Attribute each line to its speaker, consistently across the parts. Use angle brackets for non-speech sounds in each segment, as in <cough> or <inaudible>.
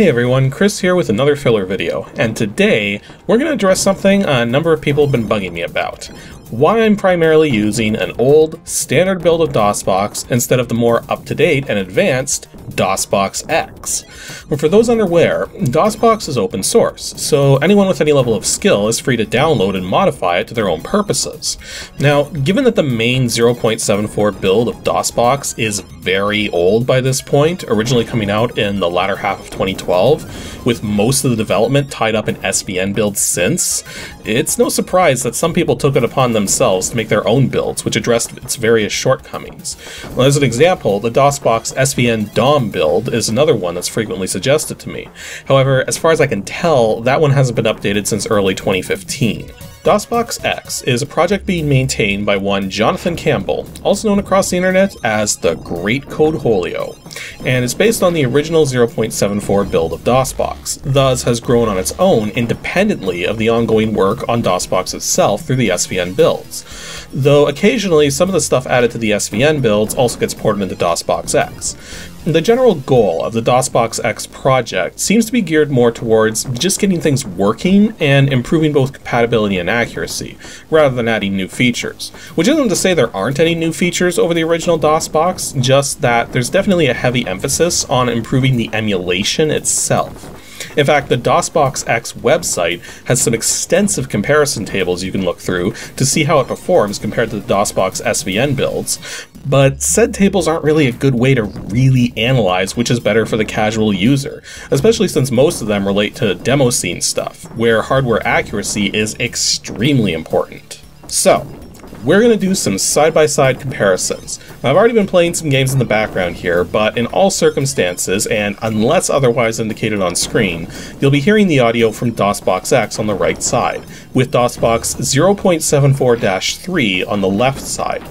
Speaker 1: Hey everyone, Kris here with another filler video, and today we're going to address something a number of people have been bugging me about why I'm primarily using an old, standard build of DOSBox instead of the more up-to-date and advanced DOSBox X. For those unaware, DOSBox is open source, so anyone with any level of skill is free to download and modify it to their own purposes. Now, given that the main 0.74 build of DOSBox is very old by this point, originally coming out in the latter half of 2012, with most of the development tied up in SVN builds since, it's no surprise that some people took it upon themselves to make their own builds, which addressed its various shortcomings. Well, as an example, the DOSBox SVN Daum build is another one that's frequently suggested to me. However, as far as I can tell, that one hasn't been updated since early 2015. DOSBox X is a project being maintained by one Jonathan Campbell, also known across the internet as the Great Codeholio, and it's based on the original 0.74 build of DOSBox, thus has grown on its own independently of the ongoing work on DOSBox itself through the SVN builds, though occasionally some of the stuff added to the SVN builds also gets ported into DOSBox X. The general goal of the DOSBox X project seems to be geared more towards just getting things working and improving both compatibility and accuracy, rather than adding new features. Which isn't to say there aren't any new features over the original DOSBox, just that there's definitely a heavy emphasis on improving the emulation itself. In fact, the DOSBox X website has some extensive comparison tables you can look through to see how it performs compared to the DOSBox SVN builds, but said tables aren't really a good way to really analyze which is better for the casual user, especially since most of them relate to demo scene stuff, where hardware accuracy is extremely important. So, we're going to do some side-by-side -side comparisons. I've already been playing some games in the background here, but in all circumstances, and unless otherwise indicated on screen, you'll be hearing the audio from DOSBox X on the right side, with DOSBox 0.74-3 on the left side.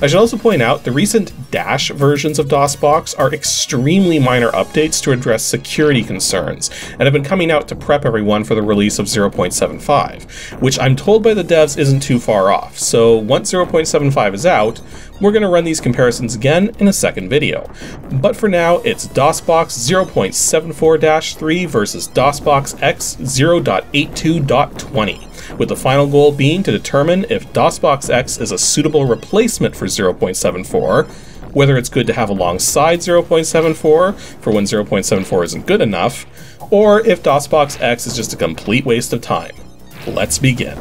Speaker 1: I should also point out the recent Dash versions of DOSBox are extremely minor updates to address security concerns, and have been coming out to prep everyone for the release of 0.75, which I'm told by the devs isn't too far off, so once 0.75 is out, we're going to run these comparisons again in a second video. But for now, it's DOSBox 0.74-3 versus DOSBox X 0.82.20 with the final goal being to determine if DOSBox X is a suitable replacement for 0.74, whether it's good to have alongside 0.74 for when 0.74 isn't good enough, or if DOSBox X is just a complete waste of time. Let's begin.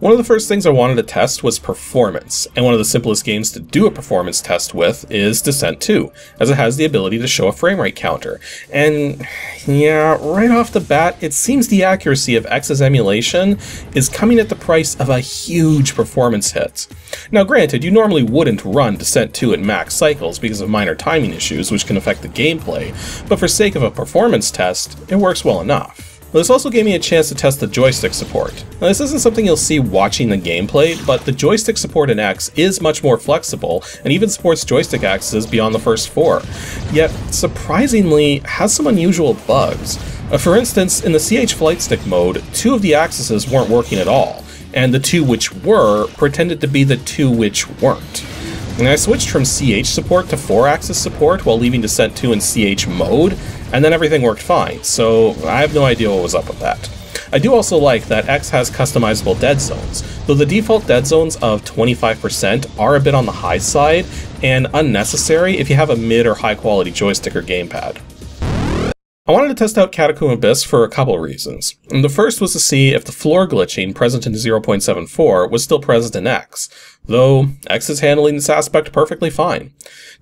Speaker 1: One of the first things I wanted to test was performance, and one of the simplest games to do a performance test with is Descent 2, as it has the ability to show a frame rate counter. And yeah, right off the bat, it seems the accuracy of X's emulation is coming at the price of a huge performance hit. Now granted, you normally wouldn't run Descent 2 at max cycles because of minor timing issues which can affect the gameplay, but for sake of a performance test, it works well enough. This also gave me a chance to test the joystick support. Now this isn't something you'll see watching the gameplay, but the joystick support in X is much more flexible, and even supports joystick axes beyond the first four. Yet, surprisingly, has some unusual bugs. Uh, for instance, in the CH flight stick mode, two of the axes weren't working at all, and the two which were pretended to be the two which weren't. And I switched from CH support to 4-axis support while leaving Descent 2 in CH mode, and then everything worked fine, so I have no idea what was up with that. I do also like that X has customizable dead zones, though the default dead zones of 25% are a bit on the high side, and unnecessary if you have a mid or high quality joystick or gamepad. I wanted to test out Catacomb Abyss for a couple reasons. The first was to see if the floor glitching present in 0.74 was still present in X, though X is handling this aspect perfectly fine.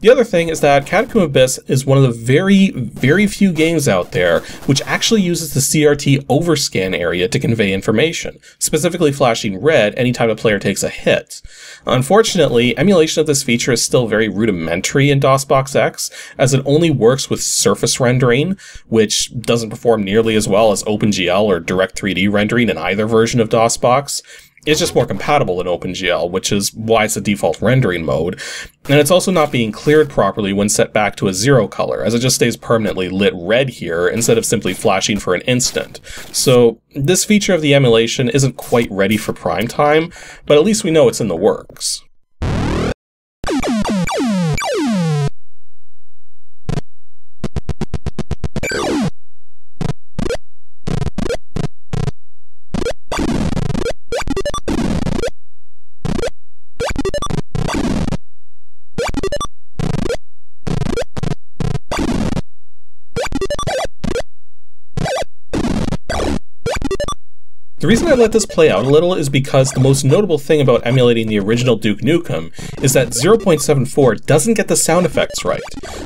Speaker 1: The other thing is that Catacomb Abyss is one of the very, very few games out there which actually uses the CRT overscan area to convey information, specifically flashing red anytime a player takes a hit. Unfortunately, emulation of this feature is still very rudimentary in DOSBox X, as it only works with surface rendering, which doesn't perform nearly as well as OpenGL or Direct3D rendering in either version of DOSBox, it's just more compatible than OpenGL, which is why it's the default rendering mode. And it's also not being cleared properly when set back to a zero color, as it just stays permanently lit red here instead of simply flashing for an instant. So this feature of the emulation isn't quite ready for prime time, but at least we know it's in the works. The reason I let this play out a little is because the most notable thing about emulating the original Duke Nukem is that 0.74 doesn't get the sound effects right.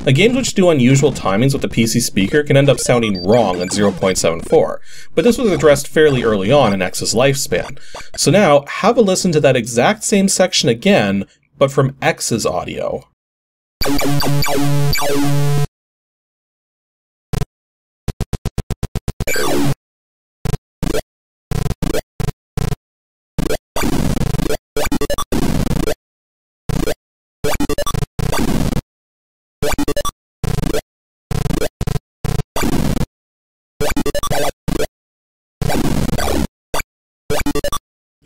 Speaker 1: A games which do unusual timings with the PC speaker can end up sounding wrong on 0.74, but this was addressed fairly early on in X's lifespan. So now, have a listen to that exact same section again, but from X's audio.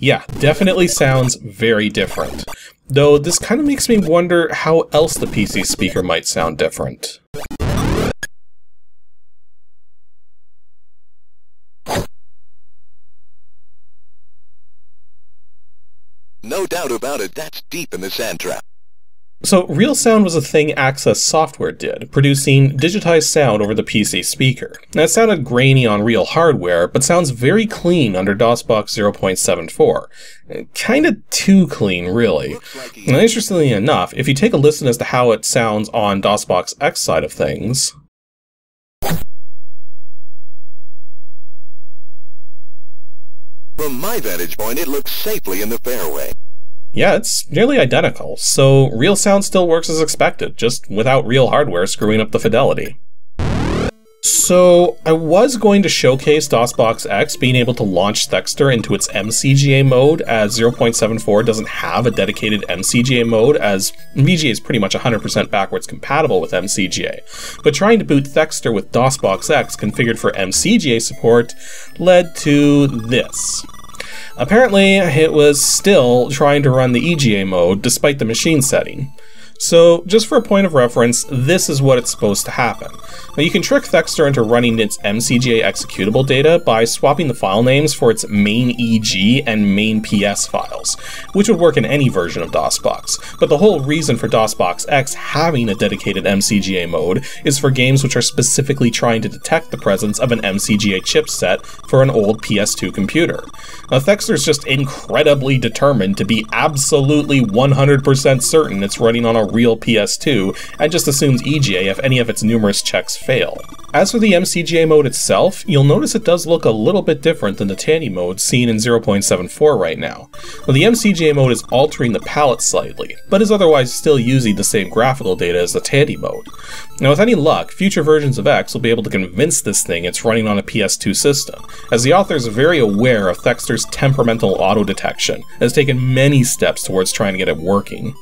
Speaker 1: Yeah, definitely sounds very different. Though this kind of makes me wonder how else the PC speaker might sound different.
Speaker 2: No doubt about it, that's deep in the sand trap.
Speaker 1: So, Real Sound was a thing Access Software did, producing digitized sound over the PC speaker. Now, it sounded grainy on real hardware, but sounds very clean under DOSBox 0.74. Kinda too clean, really. Now, interestingly enough, if you take a listen as to how it sounds on DOSBox X side of things,
Speaker 2: From my vantage point, it looks safely in the fairway.
Speaker 1: Yeah, it's nearly identical, so real sound still works as expected, just without real hardware screwing up the fidelity. So, I was going to showcase DOSBox X being able to launch Thexter into its MCGA mode, as 0.74 doesn't have a dedicated MCGA mode, as VGA is pretty much 100% backwards compatible with MCGA. But trying to boot Thexter with DOSBox X configured for MCGA support led to this. Apparently, it was still trying to run the EGA mode despite the machine setting. So, just for a point of reference, this is what it's supposed to happen. Now, you can trick Thexter into running its MCGA executable data by swapping the file names for its main EG and main PS files, which would work in any version of DOSBox. But the whole reason for DOSBox X having a dedicated MCGA mode is for games which are specifically trying to detect the presence of an MCGA chipset for an old PS2 computer. Now, Thexter's just incredibly determined to be absolutely 100% certain it's running on a real PS2, and just assumes EGA if any of its numerous checks fail. As for the MCGA mode itself, you'll notice it does look a little bit different than the Tandy mode seen in 0.74 right now. The MCGA mode is altering the palette slightly, but is otherwise still using the same graphical data as the Tandy mode. Now with any luck, future versions of X will be able to convince this thing it's running on a PS2 system, as the author is very aware of Thexter's temperamental auto detection, and has taken many steps towards trying to get it working.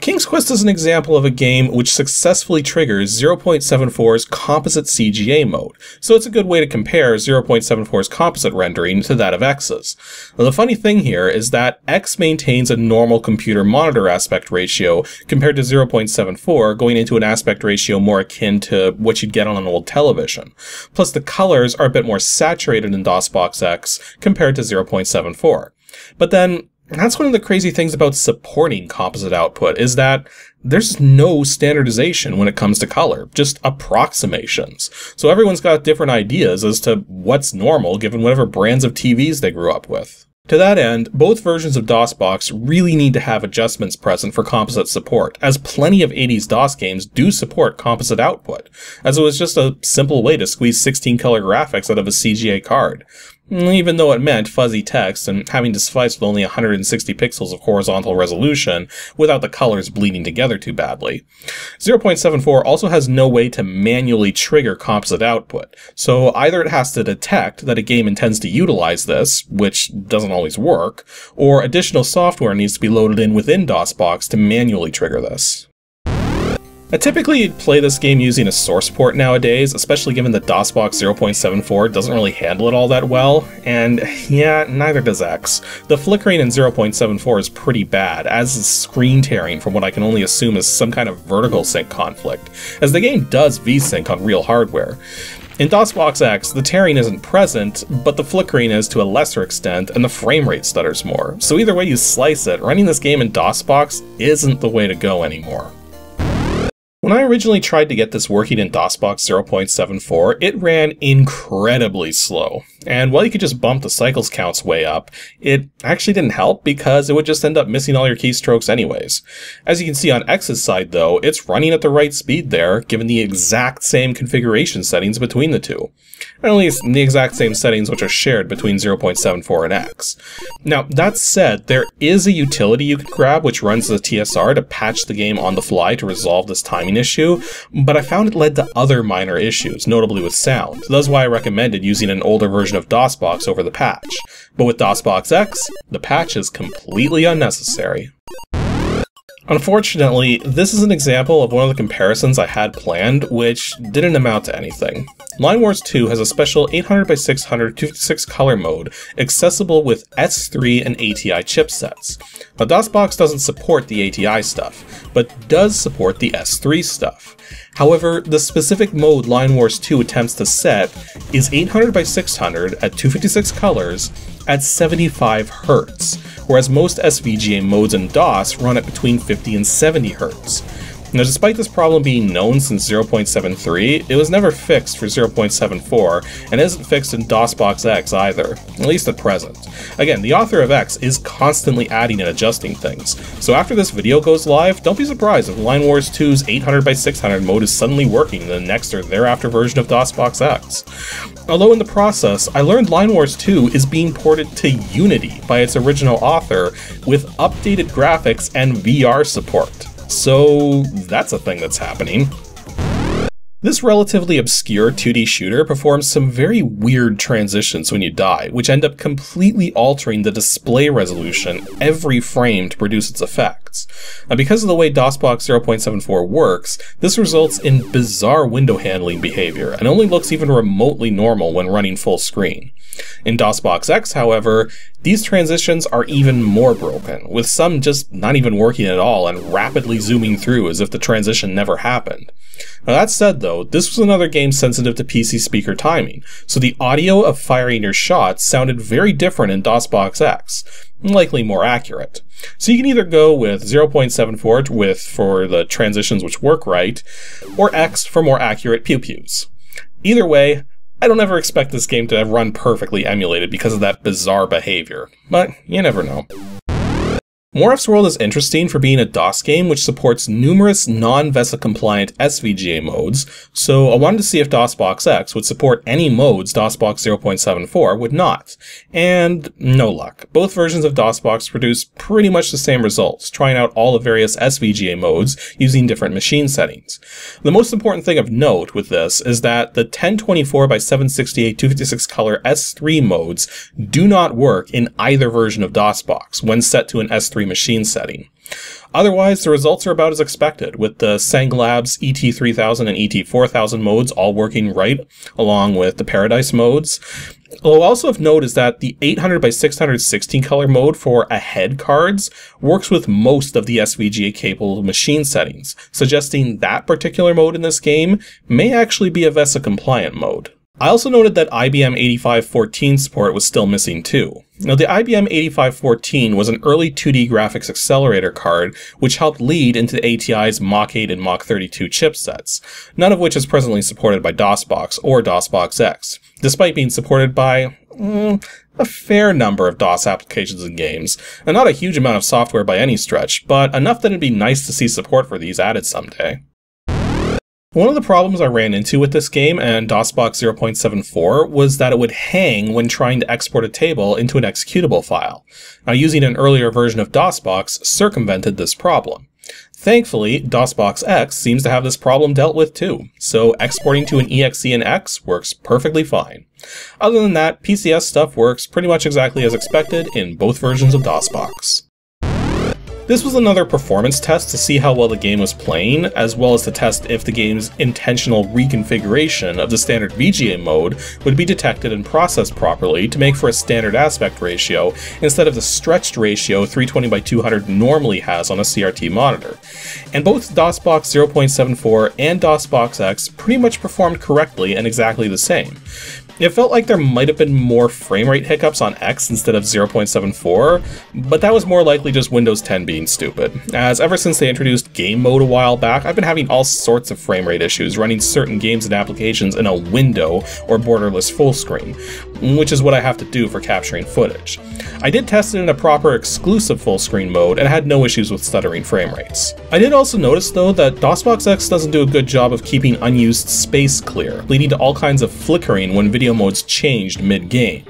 Speaker 1: King's Quest is an example of a game which successfully triggers 0.74's composite CGA mode, so it's a good way to compare 0.74's composite rendering to that of X's. Now, the funny thing here is that X maintains a normal computer monitor aspect ratio compared to 0.74 going into an aspect ratio more akin to what you'd get on an old television. Plus the colors are a bit more saturated in DOSBox X compared to 0.74. But then, that's one of the crazy things about supporting composite output is that there's no standardization when it comes to color, just approximations. So everyone's got different ideas as to what's normal given whatever brands of TVs they grew up with. To that end, both versions of DOSBox really need to have adjustments present for composite support, as plenty of 80s DOS games do support composite output, as it was just a simple way to squeeze 16 color graphics out of a CGA card Mm, even though it meant fuzzy text and having to suffice with only 160 pixels of horizontal resolution without the colors bleeding together too badly. 0.74 also has no way to manually trigger composite output, so either it has to detect that a game intends to utilize this, which doesn't always work, or additional software needs to be loaded in within DOSBox to manually trigger this. I typically play this game using a source port nowadays, especially given that DOSBox 0.74 doesn't really handle it all that well, and yeah, neither does X. The flickering in 0.74 is pretty bad, as is screen tearing from what I can only assume is some kind of vertical sync conflict, as the game does VSync on real hardware. In DOSBox X, the tearing isn't present, but the flickering is to a lesser extent, and the frame rate stutters more. So either way you slice it, running this game in DOSBox isn't the way to go anymore. When I originally tried to get this working in DOSBox 0.74, it ran incredibly slow. And while you could just bump the cycles counts way up, it actually didn't help because it would just end up missing all your keystrokes anyways. As you can see on X's side though, it's running at the right speed there, given the exact same configuration settings between the two. At least the exact same settings which are shared between 0.74 and X. Now, that said, there is a utility you can grab which runs the TSR to patch the game on the fly to resolve this timing issue, but I found it led to other minor issues, notably with sound. That's why I recommended using an older version of DOSBox over the patch. But with DOSBox X, the patch is completely unnecessary. Unfortunately, this is an example of one of the comparisons I had planned, which didn't amount to anything. Line Wars 2 has a special 800 by 600 256 color mode, accessible with S3 and ATI chipsets. Now DOSBox doesn't support the ATI stuff, but does support the S3 stuff. However, the specific mode Line Wars 2 attempts to set is 800 by 600 at 256 colors at 75 Hz, whereas most SVGA modes in DOS run at between 50 and 70 Hz. Now, despite this problem being known since 0.73, it was never fixed for 0.74, and isn't fixed in DOSBox X either, at least at present. Again, the author of X is constantly adding and adjusting things, so after this video goes live, don't be surprised if Line Wars 2's 800 by 600 mode is suddenly working in the next or thereafter version of DOSBox X. Although in the process, I learned Line Wars 2 is being ported to Unity by its original author with updated graphics and VR support. So that's a thing that's happening. This relatively obscure 2D shooter performs some very weird transitions when you die, which end up completely altering the display resolution every frame to produce its effects. Now because of the way DOSBox 0.74 works, this results in bizarre window handling behavior, and only looks even remotely normal when running full screen. In DOSBox X, however, these transitions are even more broken, with some just not even working at all and rapidly zooming through as if the transition never happened. Now that said though, this was another game sensitive to PC speaker timing, so the audio of firing your shots sounded very different in DOSBox X, likely more accurate. So you can either go with 0.74 with for the transitions which work right, or X for more accurate pew-pews. Either way, I don't ever expect this game to have run perfectly emulated because of that bizarre behavior, but you never know. Morph's World is interesting for being a DOS game which supports numerous non-VESA compliant SVGA modes, so I wanted to see if DOSBox X would support any modes DOSBox 0.74 would not. And no luck. Both versions of DOSBox produce pretty much the same results, trying out all the various SVGA modes using different machine settings. The most important thing of note with this is that the 1024 by 768 256 color S3 modes do not work in either version of DOSBox when set to an S3 machine setting. Otherwise, the results are about as expected, with the Tseng Labs ET3000 and ET4000 modes all working right, along with the Paradise modes. Although also of note is that the 800 by 616 color mode for ahead cards works with most of the SVGA capable machine settings, suggesting that particular mode in this game may actually be a VESA compliant mode. I also noted that IBM 8514 support was still missing too. Now the IBM 8514 was an early 2D graphics accelerator card which helped lead into ATI's Mach 8 and Mach 32 chipsets, none of which is presently supported by DOSBox or DOSBox X, despite being supported by mm, a fair number of DOS applications and games, and not a huge amount of software by any stretch, but enough that it'd be nice to see support for these added someday. One of the problems I ran into with this game and DOSBox 0.74 was that it would hang when trying to export a table into an executable file. Now using an earlier version of DOSBox circumvented this problem. Thankfully, DOSBox X seems to have this problem dealt with too, so exporting to an exe in X works perfectly fine. Other than that, PCS stuff works pretty much exactly as expected in both versions of DOSBox. This was another performance test to see how well the game was playing, as well as to test if the game's intentional reconfiguration of the standard VGA mode would be detected and processed properly to make for a standard aspect ratio instead of the stretched ratio 320 by 200 normally has on a CRT monitor. And both DOSBox 0.74 and DOSBox X pretty much performed correctly and exactly the same. It felt like there might have been more frame rate hiccups on X instead of 0.74, but that was more likely just Windows 10 being stupid, as ever since they introduced game mode a while back, I've been having all sorts of frame rate issues running certain games and applications in a window or borderless full screen, which is what I have to do for capturing footage. I did test it in a proper exclusive full screen mode and had no issues with stuttering frame rates. I did also notice though that DOSBox X doesn't do a good job of keeping unused space clear, leading to all kinds of flickering when video modes changed mid-game,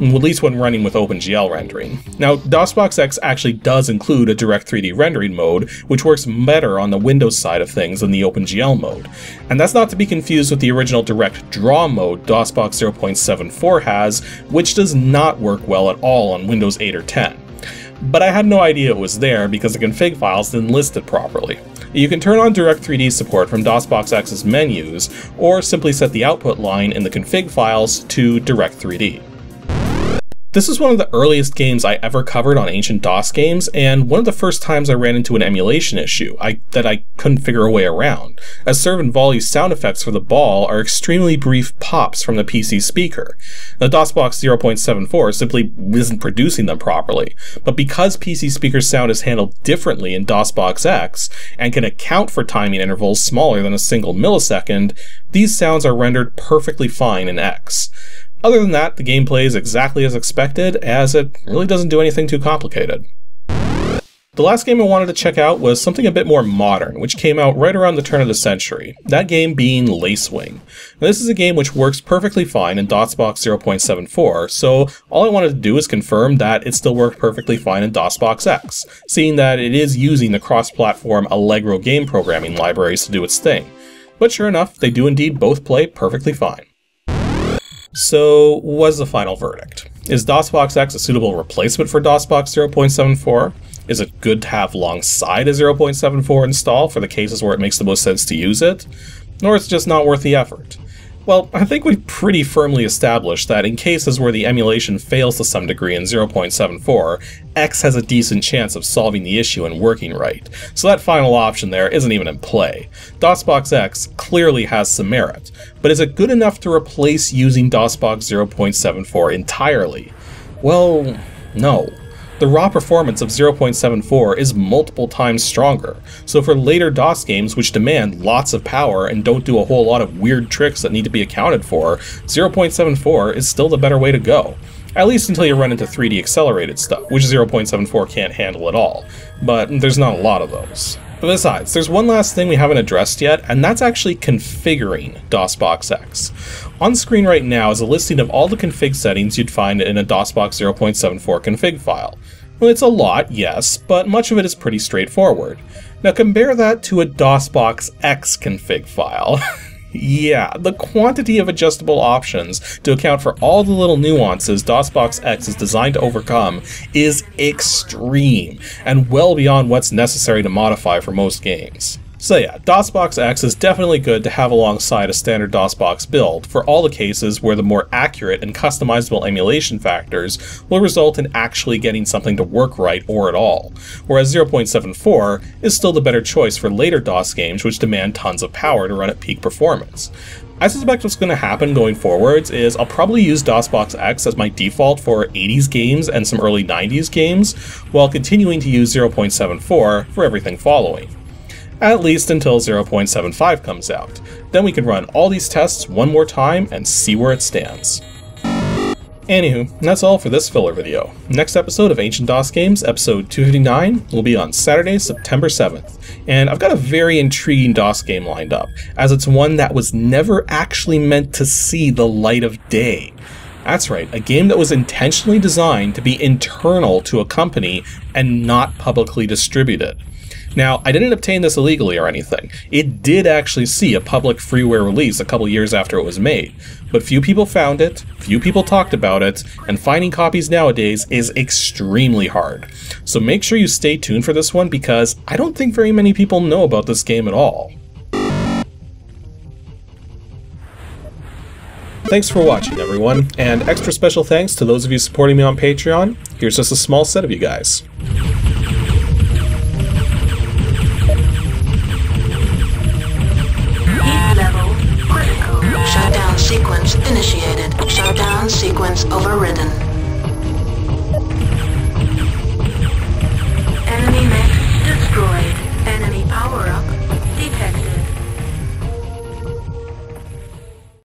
Speaker 1: at least when running with OpenGL rendering. Now, DOSBox X actually does include a Direct 3D rendering mode, which works better on the Windows side of things than the OpenGL mode, and that's not to be confused with the original Direct Draw mode DOSBox 0.74 has, which does not work well at all on Windows 8 or 10 but I had no idea it was there because the config files didn't list it properly. You can turn on Direct3D support from DOSBox X's menus, or simply set the output line in the config files to Direct3D. This is one of the earliest games I ever covered on Ancient DOS games, and one of the first times I ran into an emulation issue I, that I couldn't figure a way around, as Serve and Volley's sound effects for the ball are extremely brief pops from the PC speaker. The DOSBox 0.74 simply isn't producing them properly, but because PC speaker sound is handled differently in DOSBox X, and can account for timing intervals smaller than a single millisecond, these sounds are rendered perfectly fine in X. Other than that, the gameplay is exactly as expected, as it really doesn't do anything too complicated. The last game I wanted to check out was something a bit more modern, which came out right around the turn of the century, that game being Lacewing. Now, this is a game which works perfectly fine in DOSBox 0.74, so all I wanted to do is confirm that it still worked perfectly fine in DOSBox X, seeing that it is using the cross-platform Allegro game programming libraries to do its thing. But sure enough, they do indeed both play perfectly fine. So, what's the final verdict? Is DOSBox X a suitable replacement for DOSBox 0.74? Is it good to have alongside a 0.74 install for the cases where it makes the most sense to use it? Or is it just not worth the effort? Well, I think we've pretty firmly established that in cases where the emulation fails to some degree in 0.74, X has a decent chance of solving the issue and working right, so that final option there isn't even in play. DOSBox X clearly has some merit, but is it good enough to replace using DOSBox 0.74 entirely? Well, no the raw performance of 0.74 is multiple times stronger, so for later DOS games which demand lots of power and don't do a whole lot of weird tricks that need to be accounted for, 0.74 is still the better way to go. At least until you run into 3D accelerated stuff, which 0.74 can't handle at all, but there's not a lot of those. Besides, there's one last thing we haven't addressed yet, and that's actually configuring DOSBox X. On screen right now is a listing of all the config settings you'd find in a DOSBox 0.74 config file. Well, it's a lot, yes, but much of it is pretty straightforward. Now compare that to a DOSBox X config file. <laughs> yeah, the quantity of adjustable options to account for all the little nuances DOSBox X is designed to overcome is extreme, and well beyond what's necessary to modify for most games. So yeah, DOSBox X is definitely good to have alongside a standard DOSBox build for all the cases where the more accurate and customizable emulation factors will result in actually getting something to work right or at all, whereas 0.74 is still the better choice for later DOS games which demand tons of power to run at peak performance. I suspect what's going to happen going forwards is I'll probably use DOSBox X as my default for 80s games and some early 90s games, while continuing to use 0.74 for everything following at least until 0.75 comes out. Then we can run all these tests one more time and see where it stands. Anywho, that's all for this filler video. Next episode of Ancient DOS Games, episode 259, will be on Saturday, September 7th. And I've got a very intriguing DOS game lined up, as it's one that was never actually meant to see the light of day. That's right, a game that was intentionally designed to be internal to a company and not publicly distributed. Now, I didn't obtain this illegally or anything. It did actually see a public freeware release a couple years after it was made, but few people found it, few people talked about it, and finding copies nowadays is extremely hard. So make sure you stay tuned for this one because I don't think very many people know about this game at all. Thanks for watching, everyone, and extra special thanks to those of you supporting me on Patreon. Here's just a small set of you guys.
Speaker 3: Initiated. Shutdown sequence overridden.